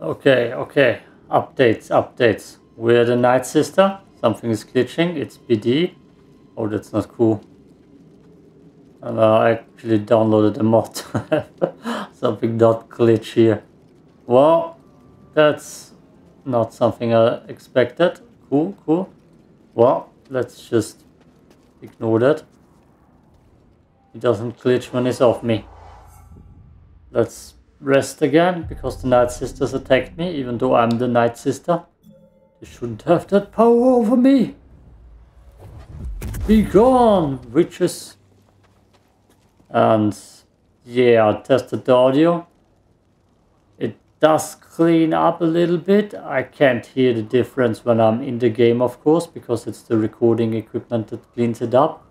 Okay, okay. Updates, updates. We're the Night Sister. Something is glitching. It's BD. Oh, that's not cool. And uh, I actually downloaded a mod. something not glitch here. Well, that's not something I expected. Cool, cool. Well, let's just ignore that. It doesn't glitch when it's off me. Let's rest again, because the Night Sisters attacked me, even though I'm the Night Sister. They shouldn't have that power over me. Be gone, witches. And yeah, I tested the audio. It does clean up a little bit. I can't hear the difference when I'm in the game, of course, because it's the recording equipment that cleans it up.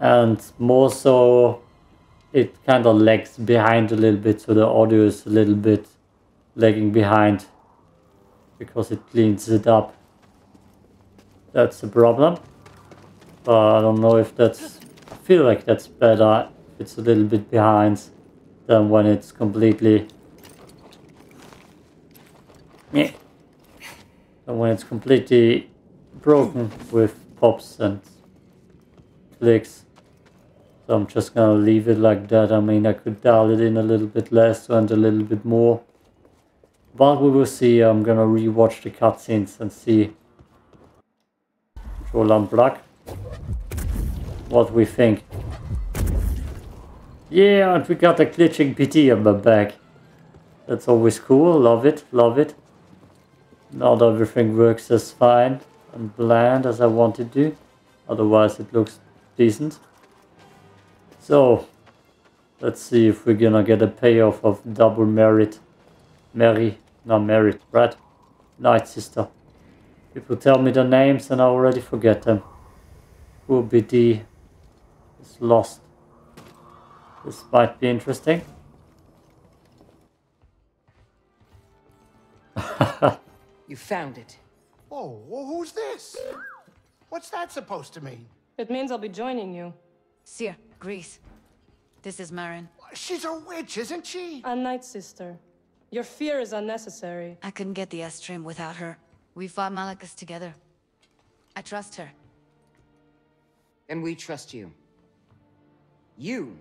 And more so it kind of lags behind a little bit, so the audio is a little bit lagging behind because it cleans it up. That's the problem. But I don't know if that's... I feel like that's better it's a little bit behind than when it's completely... Yeah. Than when it's completely broken with pops and clicks. So I'm just gonna leave it like that. I mean, I could dial it in a little bit less and a little bit more. But we will see. I'm gonna rewatch the cutscenes and see. Control unplug. What we think. Yeah, and we got a glitching PT on my back. That's always cool. Love it. Love it. Not everything works as fine and bland as I want it to. Otherwise it looks decent. So, let's see if we're gonna get a payoff of double merit. Mary, not merit, right? Night Sister. People tell me the names and I already forget them. Poor BD is lost. This might be interesting. you found it. Oh, well, who's this? What's that supposed to mean? It means I'll be joining you. Cere, Greez. This is Merrin. She's a witch, isn't she? A night sister. Your fear is unnecessary. I couldn't get the astrium without her. We fought Malicos together. I trust her. And we trust you. You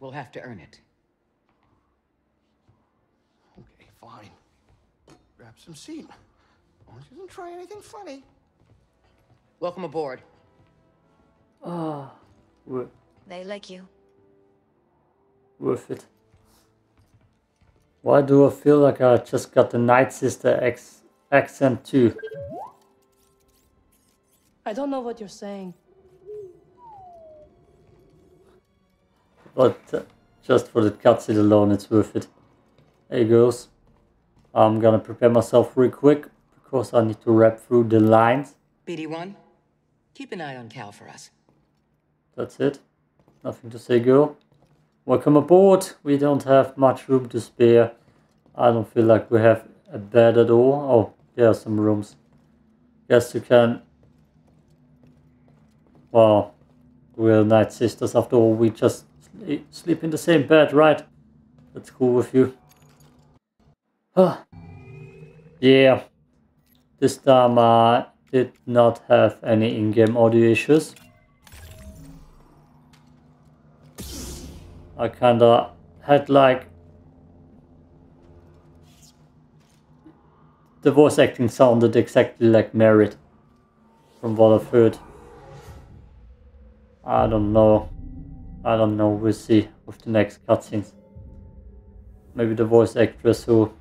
will have to earn it. Okay, fine. Grab some seat. Well, she doesn't try anything funny. Welcome aboard. Ah, oh, they like you. Worth it. Why do I feel like I just got the Night Sister ex accent too? I don't know what you're saying. But uh, just for the cutscene alone, it's worth it. Hey girls, I'm gonna prepare myself real quick because I need to rap through the lines. BD1, keep an eye on Cal for us. That's it. Nothing to say, girl. Welcome aboard. We don't have much room to spare. I don't feel like we have a bed at all. Oh, there are some rooms. Guess you can... Well, we're night sisters after all. We just sleep in the same bed, right? That's cool with you. yeah. This time I did not have any in-game audio issues. I kinda had like the voice acting sounded exactly like Merritt from what I've heard. I don't know. I don't know. We'll see with the next cutscenes. Maybe the voice actress who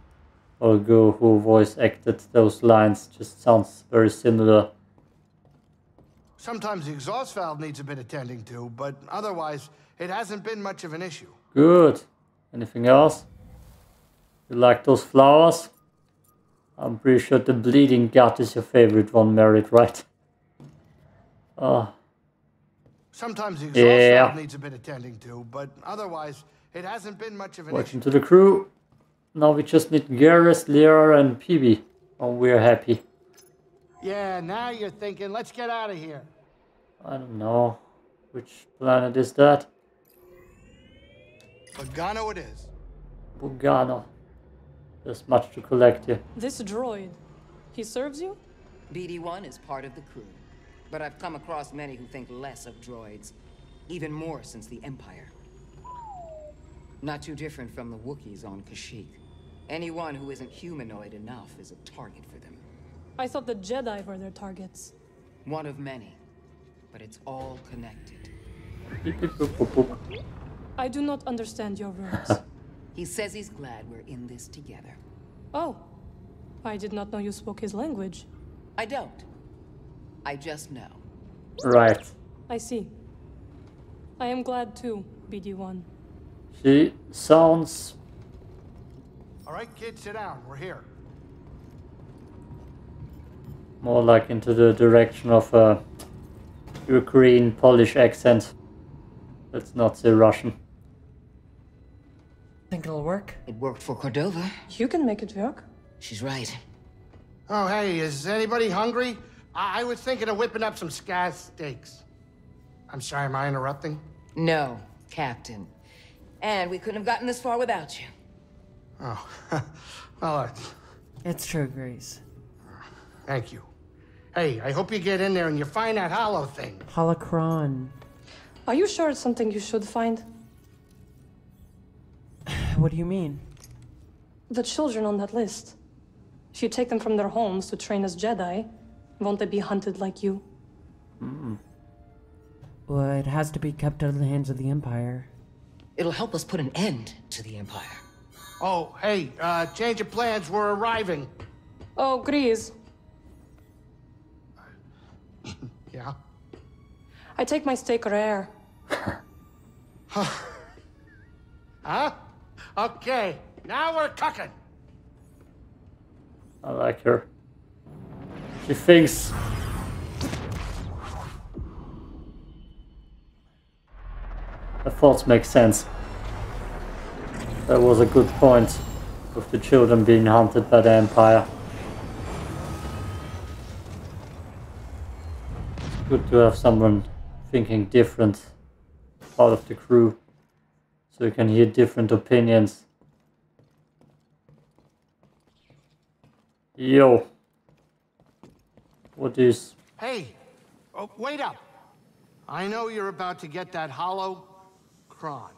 or girl who voice acted those lines just sounds very similar. Sometimes the exhaust valve needs a bit of tending to, but otherwise it hasn't been much of an issue. Good. Anything else? You like those flowers? I'm pretty sure the bleeding gut is your favorite one, Merritt, right? Oh. Sometimes the exhaust yeah. needs a bit of tending to, but otherwise it hasn't been much of an Welcome issue. to the crew. Now we just need Garrus, Lyra, and PB, Oh, we're happy. Yeah, now you're thinking, let's get out of here. I don't know. Which planet is that? Bogano it is. Bogano. There's much to collect here. This droid, he serves you? BD-1 is part of the crew. But I've come across many who think less of droids. Even more since the Empire. Not too different from the Wookiees on Kashyyyk. Anyone who isn't humanoid enough is a target for them. I thought the Jedi were their targets. One of many. But it's all connected. I do not understand your words. He says he's glad we're in this together. oh, I did not know you spoke his language. I don't. I just know. Right. I see. I am glad too, BD1. She sounds All right, kids, sit down. We're here. more like into the direction of uh, a Ukraine Polish accent. Let's not say Russian. Think it'll work? It worked for Cordova. You can make it work. She's right. Oh, hey, is anybody hungry? I, I was thinking of whipping up some scaz steaks. I'm sorry, am I interrupting? No, Captain. And we couldn't have gotten this far without you. Oh, well, uh, It's true, Greez. thank you. Hey, I hope you get in there and you find that hollow thing. Holocron. Are you sure it's something you should find? What do you mean? The children on that list. If you take them from their homes to train as Jedi, won't they be hunted like you? Well, it has to be kept out of the hands of the Empire. It'll help us put an end to the Empire. Oh, hey, uh, change of plans, we're arriving. Oh, Greez. Yeah? I take my steak rare. Huh? Okay, now we're cooking. I like her. She thinks. Her thoughts make sense. That was a good point with the children being hunted by the Empire. It's good to have someone thinking different part of the crew so you can hear different opinions. Yo. What is Hey, oh, wait up. I know you're about to get that hollow cron.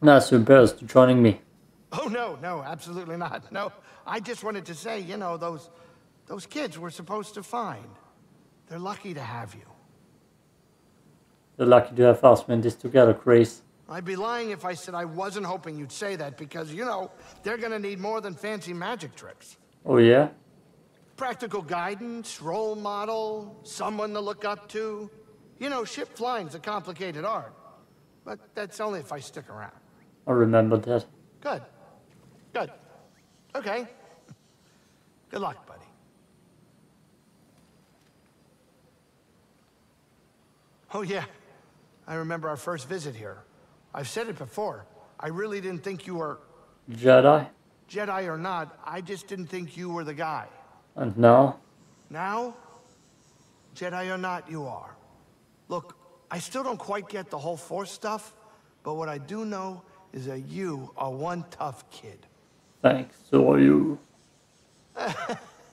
Nice, you're embarrassed to joining me. Oh no, no, absolutely not. No, I just wanted to say, you know, those those kids we're supposed to find. They're lucky to have you. They're lucky to have us in this together, Grace. I'd be lying if I said I wasn't hoping you'd say that because, you know, they're gonna need more than fancy magic tricks. Oh yeah? Practical guidance, role model, someone to look up to. You know, ship flying's a complicated art. But that's only if I stick around. I remember that. Good. Good. Okay. Good luck, buddy. Oh, yeah. I remember our first visit here. I've said it before. I really didn't think you were Jedi. Jedi or not. I just didn't think you were the guy. And now? Now, Jedi or not, you are. Look, I still don't quite get the whole Force stuff, but what I do know is that you are one tough kid. Thanks, so are you.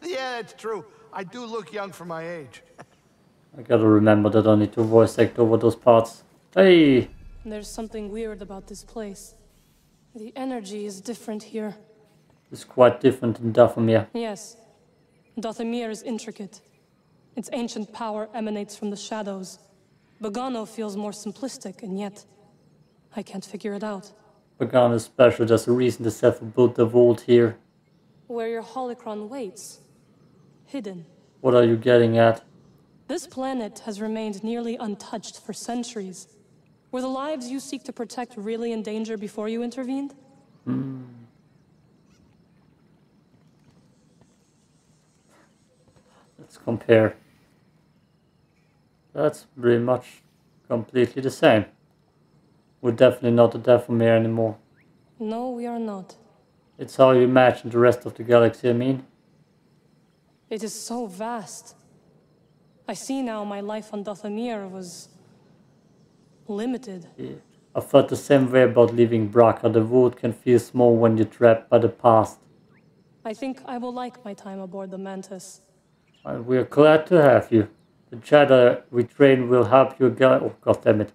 Yeah, it's true. I do look young for my age. I gotta remember that I need to voice act over those parts. Hey! There's something weird about this place. The energy is different here. It's quite different in Dathomir. Yes. Dathomir is intricate. Its ancient power emanates from the shadows. Bogano feels more simplistic, and yet I can't figure it out. Pagan is special, there's a reason the Seth built the vault here. Where your holocron waits. Hidden. What are you getting at? This planet has remained nearly untouched for centuries. Were the lives you seek to protect really in danger before you intervened? Hmm. Let's compare. That's pretty much completely the same. We're definitely not a Dathomir anymore. No, we are not. It's how you imagine the rest of the galaxy, I mean. It is so vast. I see now my life on Dathomir was limited. Yeah. I felt the same way about leaving Bracca. The world can feel small when you're trapped by the past. I think I will like my time aboard the Mantis. And we're glad to have you. The Jedi we train will help you get. Oh, god damn it.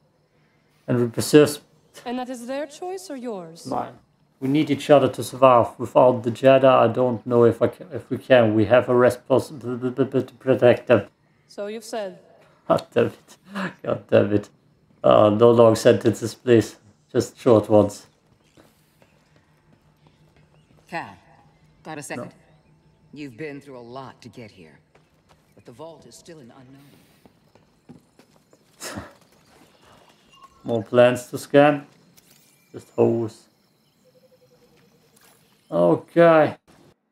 And we preserve And that is their choice or yours? mine. We need each other to survive. Without the Jedi, I don't know if I can, if we can. We have a responsibility to protect them. So you've said. God damn it. God damn it. Uh, no long sentences, please. Just short ones. Cal, got a second? You've been through a lot to get here. But the vault is still an unknown. More plans to scan. Just hose. Okay.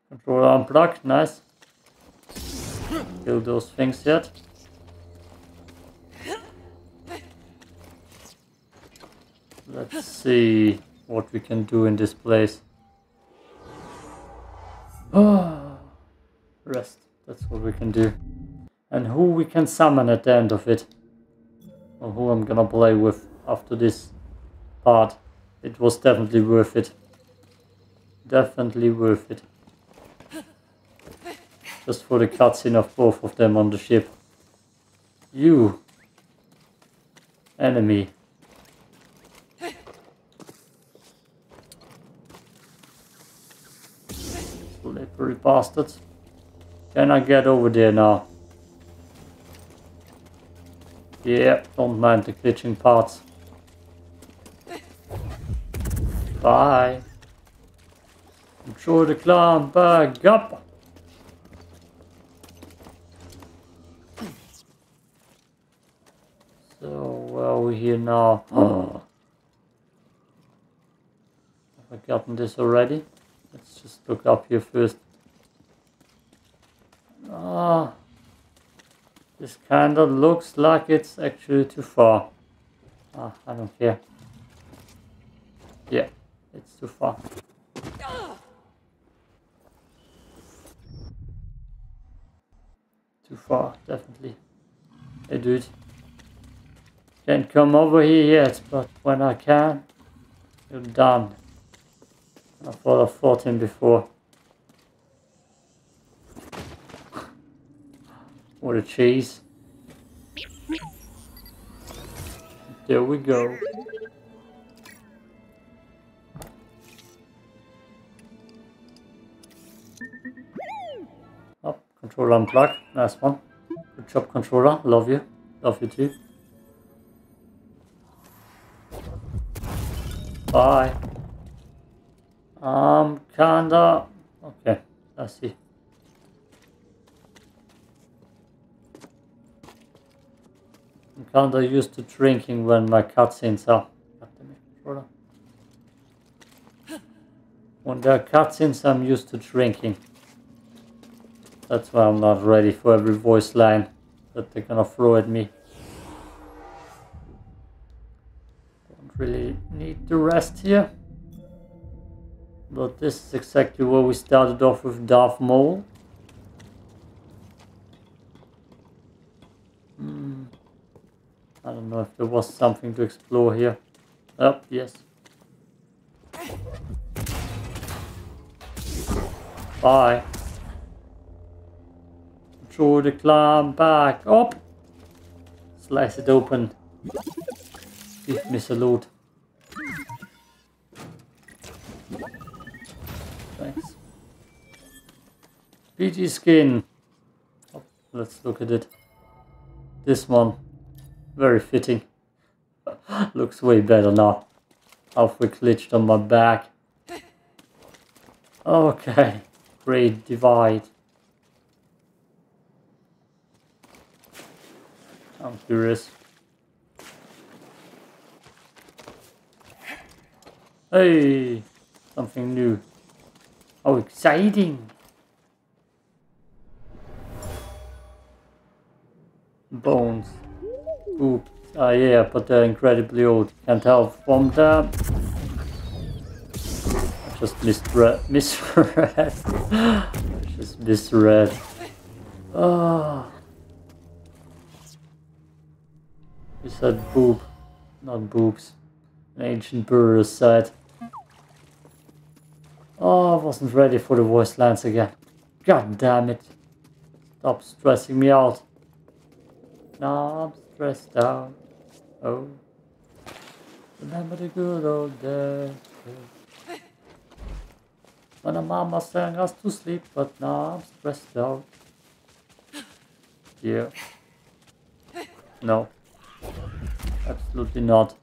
Controller unplugged. Nice. Kill those things yet. Let's see what we can do in this place. Ah, Rest. That's what we can do. And who we can summon at the end of it. Or who I'm gonna play with after this part. It was definitely worth it. Definitely worth it. Just for the cutscene of both of them on the ship. You. Enemy. Bastards. Can I get over there now? Yeah, don't mind the glitching parts. Bye. I'm sure to climb back up. So, where are we here now? Have I gotten this already? Let's just look up here first. Ah. This kinda looks like it's actually too far. Ah, I don't care. Yeah, it's too far. Too far, definitely. Hey dude. Can't come over here yet, but when I can, you're done. I thought I fought him before. What a cheese. There we go. Up, controller unplug. Nice one. Good job, controller. Love you. Love you too. Bye. Um, kinda. Okay, I see. I'm kinda used to drinking when my cutscenes are. When there are cutscenes, I'm used to drinking. That's why I'm not ready for every voice line that they're gonna throw at me. Don't really need the rest here. But this is exactly where we started off with Darth Maul. Hmm. I don't know if there was something to explore here. Oh, yes. Bye. Draw the climb back up. Slice it open. Give me salute. Thanks. BD skin. Oh, let's look at it. This one. Very fitting. Looks way better now. Halfway glitched on my back. Okay. Great divide. I'm curious. Hey! Something new. Oh, exciting! Bones. Oops. Ah, yeah, but they're incredibly old. Can't help from them. I just misread. Misread. just misread. Ah. You said boob, not boobs. An ancient burial site. Oh, I wasn't ready for the voice lines again. God damn it. Stop stressing me out. Now Stressed out. Oh. Remember the good old days. When a mama sang us to sleep, but now I'm stressed out. Yeah. No. Absolutely not.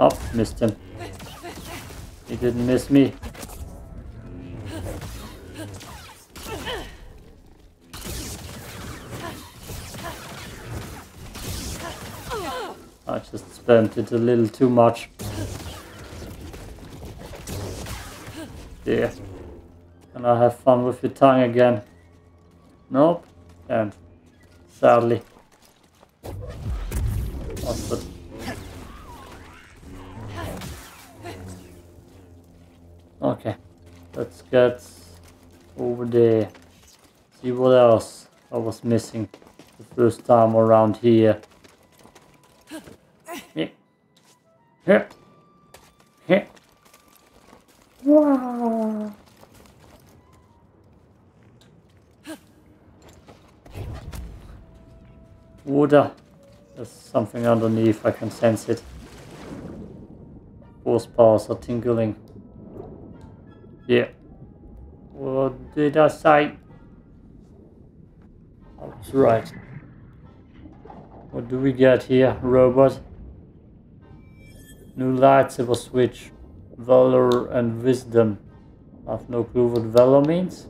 Oh, missed him. He didn't miss me. Spammed it a little too much. Yeah. Can I have fun with your tongue again? Nope. And sadly. Mustard. Okay. Let's get over there. See what else I was missing the first time around here. Wow. Water. There's something underneath, I can sense it. Force powers are tingling. Yeah. What did I say? I was right. What do we get here, robot? New lightsaber switch. Valor and wisdom. I have no clue what valor means.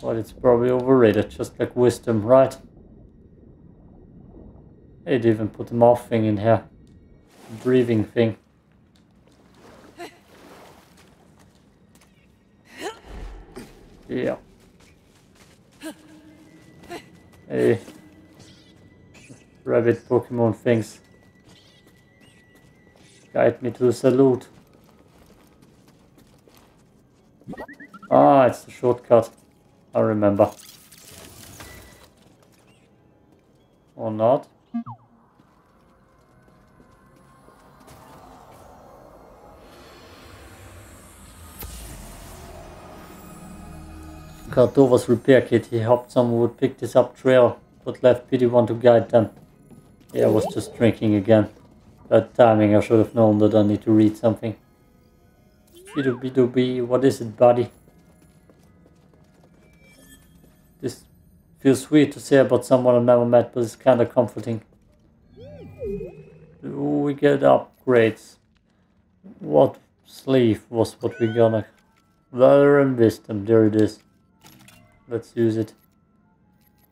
But it's probably overrated, just like wisdom, right? They'd even put a mouth thing in here. Breathing thing. Yeah. Hey. Rabbit Pokemon things. Guide me to the salute. Ah, it's the shortcut. I remember. Or not. Cordova's repair kit. He hoped someone would pick this up trail, but left BD-1 to guide them. Yeah, I was just drinking again. Bad timing, I should have known that I need to read something. Bidooby, what is it, buddy? This feels weird to say about someone I've never met, but it's kinda comforting. Do we get upgrades? What sleeve was what we gonna... Valor and wisdom, there it is. Let's use it.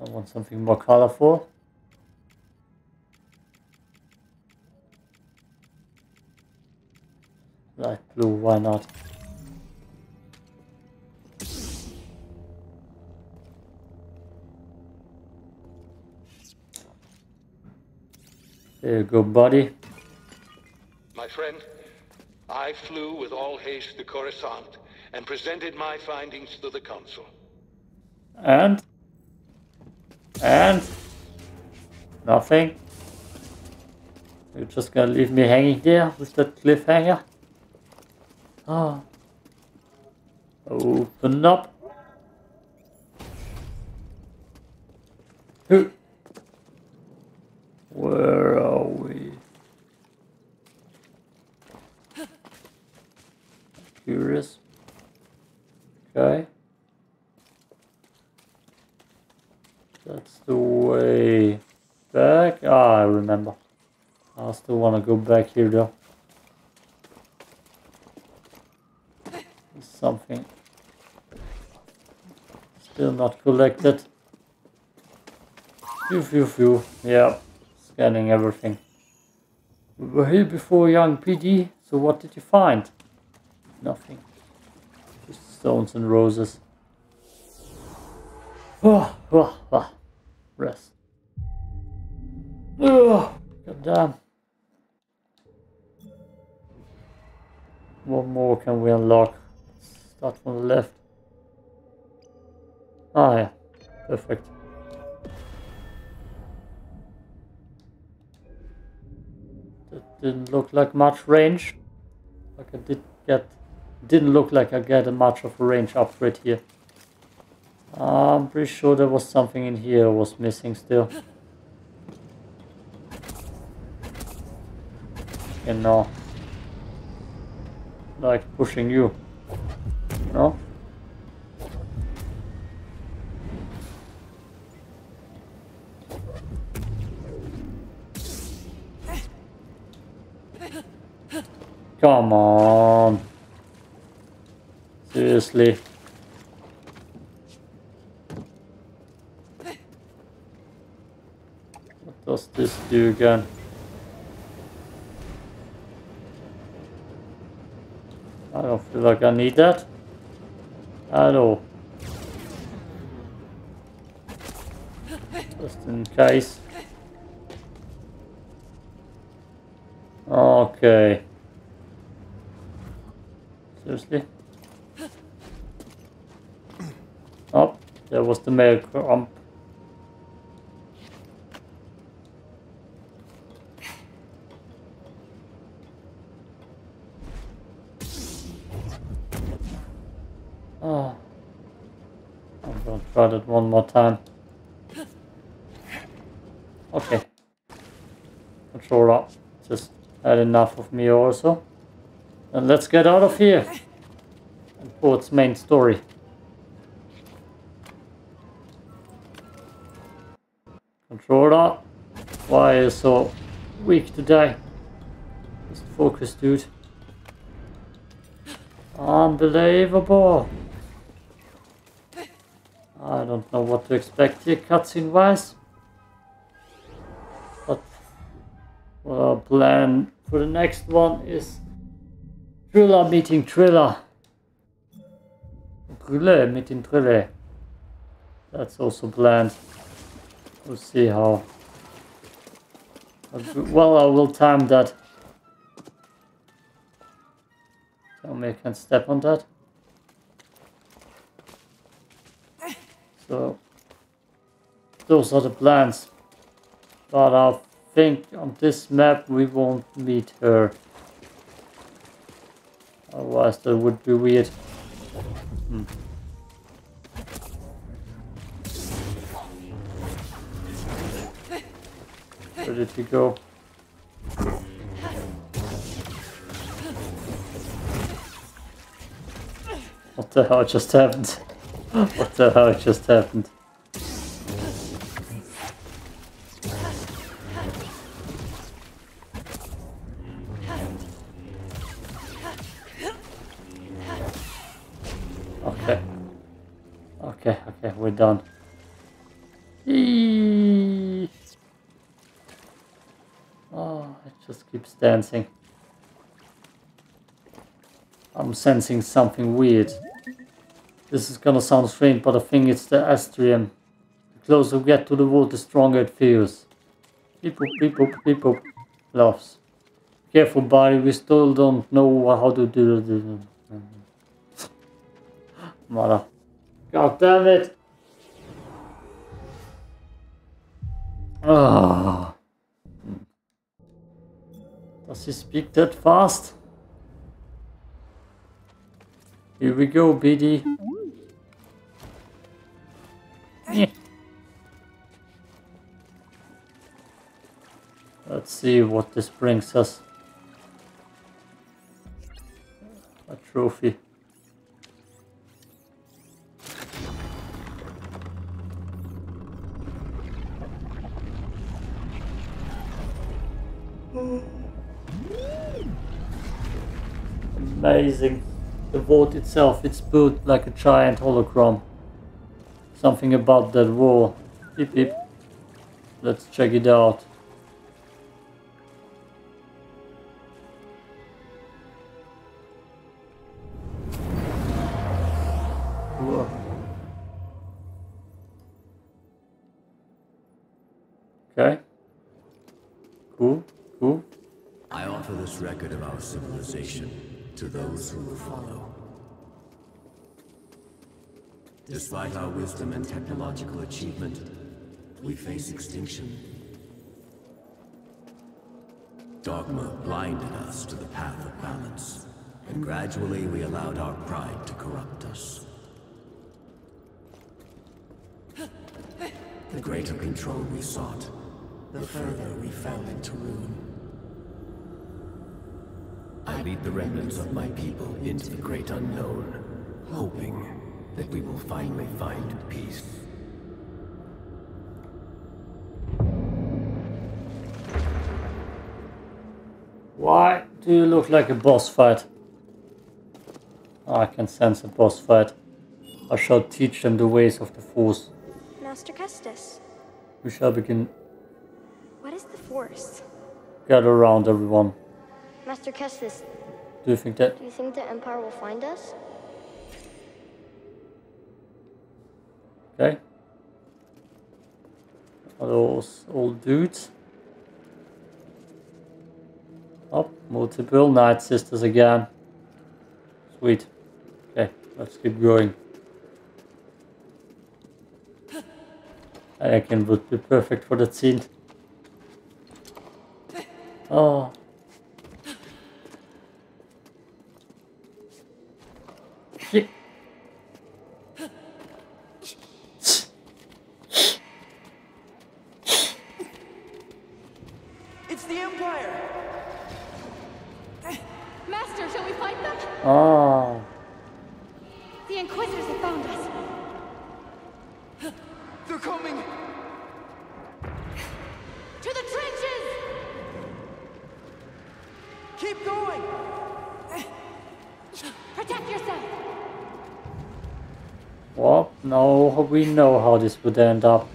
I want something more colorful. Light blue, why not? There you go, buddy. My friend, I flew with all haste to Coruscant and presented my findings to the Council. And? And? Nothing? You're just gonna leave me hanging there with that cliffhanger? Ah. Open up. Where are we? Curious. Okay. That's the way back. Ah, I remember. I still want to go back here though. Something still not collected. Phew, phew, phew. Yeah, scanning everything. We were here before young BD, so what did you find? Nothing. Just stones and roses. Oh, oh, oh. Rest. Oh, God damn. What more can we unlock? Start from the left. Ah, yeah. Perfect. That didn't look like much range. Like I did get... Didn't look like I get a much of a range upgrade here. I'm pretty sure there was something in here was missing still. And now, like pushing you no? Come on. Seriously. What does this do again? I don't feel like I need that at all. Just in case. Okay. Seriously? Oh, there was the mail crump. Oh. I'm that one more time. Okay. Controller just had enough of me also. And let's get out of here. And Port's main story. Controller, why are you so weak today? Just focus, dude. Unbelievable. I don't know what to expect here cutscene wise. But well, plan for the next one is Trilla meeting Trilla. Trilla meeting Trilla. That's also planned. We'll see how. Well, I will time that. Tell me I can step on that. So, those are the plans. But I think on this map we won't meet her. Otherwise that would be weird. Hmm. Where did he go? What the hell just happened? what the hell just happened? Okay. Okay, okay, we're done. Oh, it just keeps dancing. I'm sensing something weird. This is gonna sound strange, but I think it's the astrium. The closer we get to the wood, the stronger it feels. Beep boop, beep boop, beep boop. Laughs. Careful, buddy, we still don't know how to do this. Mother. God damn it! Ah. Does he speak that fast? Here we go, BD. See what this brings us. A trophy. Amazing. The vault itself, it's built like a giant hologram. Something about that wall. Beep beep. Let's check it out. Cool, cool. I offer this record of our civilization to those who will follow. Despite our wisdom and technological achievement, we face extinction. Dogma blinded us to the path of balance, and gradually we allowed our pride to corrupt us. The greater control we sought, the further we fell into ruin. I lead the remnants of my people into the great unknown, hoping that we will finally find peace. Why do you look like a boss fight? I can sense a boss fight. I shall teach them the ways of the Force. Master Kestis, We shall begin. what is the Force? Gather around, everyone. Master Kestis, Do you think that? do you think the Empire will find us? Okay. Are those old dudes? Up, multiple Night Sisters again. Sweet. Okay, let's keep going. Anakin would be perfect for that scene. Oh. Shit. It's the Empire! Master, shall we fight them? Oh. The Inquisitors have found us. They're coming! To the trenches! Keep going! Protect yourself! Well, now we know how this would end up.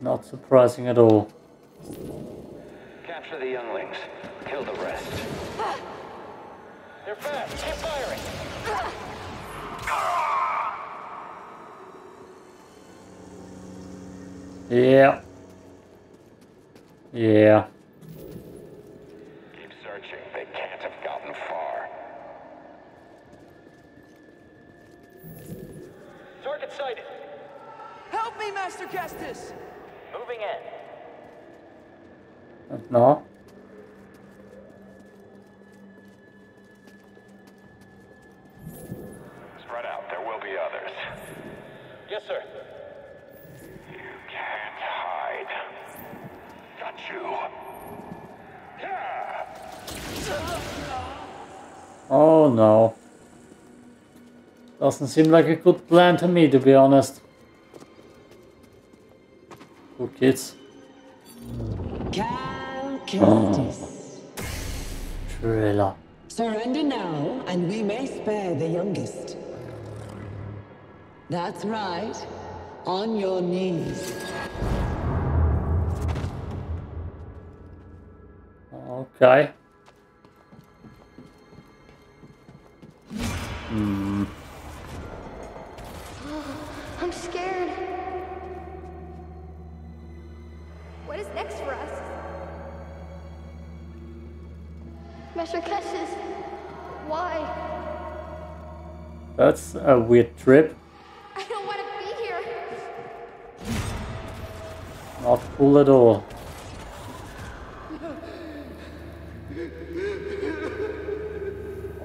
Not surprising at all. Capture the younglings. Kill the rest. They're fast. Keep firing. Yeah. Yeah. Keep searching. They can't have gotten far. Target sighted. Help me, Master Kestis! Moving in. No. Spread out. There will be others. Yes, sir. You can't hide. Got you. Yeah. Oh no. Doesn't seem like a good plan to me, to be honest. Poor kids. Cal Kestis. Trailer. Surrender now, and we may spare the youngest. That's right. On your knees. Okay. Hmm. Master Kestis, why? That's a weird trip. I don't want to be here. Not cool at all.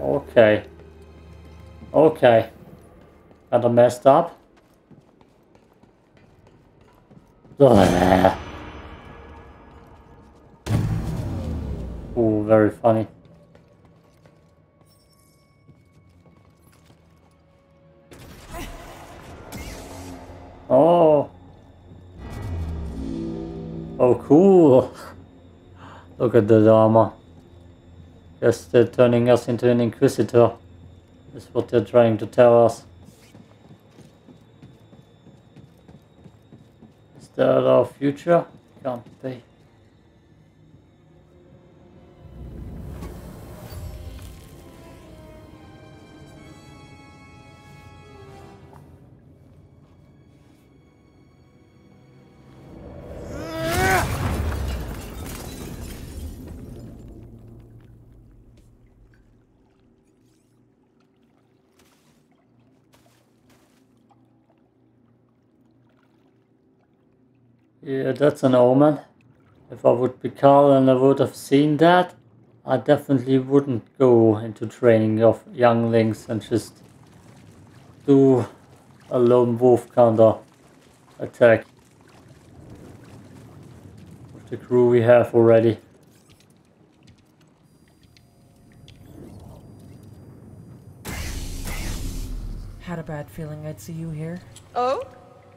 Okay. Okay. Kinda messed up. Ooh, very funny. Oh. Oh, cool. Look at the. Just uh, turning us into an inquisitor. Is what they're trying to tell us. Is that our future? Can't be. Yeah, that's an omen. If I would be Cal and I would have seen that, I definitely wouldn't go into training of younglings and just do a lone wolf counter attack with the crew we have already. Had a bad feeling I'd see you here. Oh?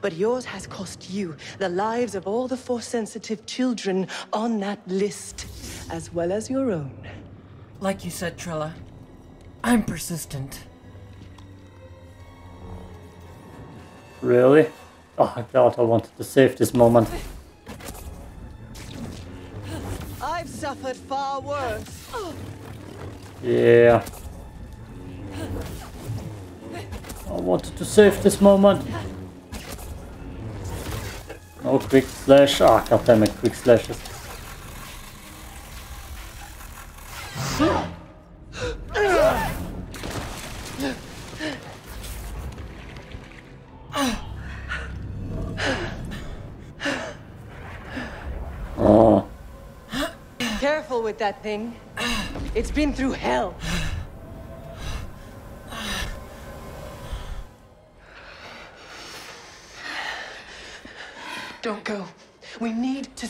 But yours has cost you the lives of all the Force-sensitive children on that list, as well as your own. Like you said, Trilla, I'm persistent. Really? Oh god, I wanted to save this moment. I've suffered far worse. Yeah. I wanted to save this moment. No quick slash. Ah, oh, goddammit, quick slashes. Oh. Careful with that thing. It's been through hell.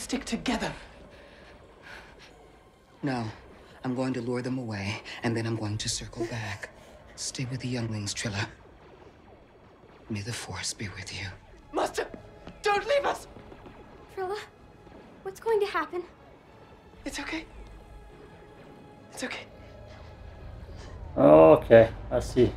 Stick together. No. I'm going to lure them away, and then I'm going to circle back. Stay with the younglings, Trilla. May the Force be with you. Master, don't leave us! Trilla, what's going to happen? It's okay. It's okay. Okay, I see.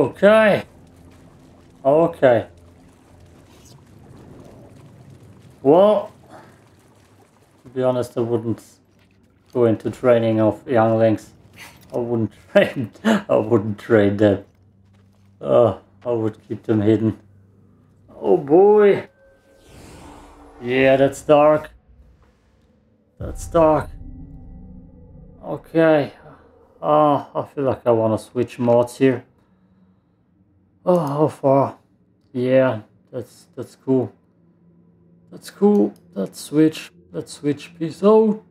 Okay. Okay. Well, to be honest, I wouldn't go into training of younglings. I wouldn't train. I wouldn't train them. Uh, I would keep them hidden. Oh boy. Yeah, that's dark. That's dark. Okay. Uh, I feel like I want to switch mods here. Oh, how far? Yeah, that's that's cool. That's cool. Let's switch. Let's switch. Peace out.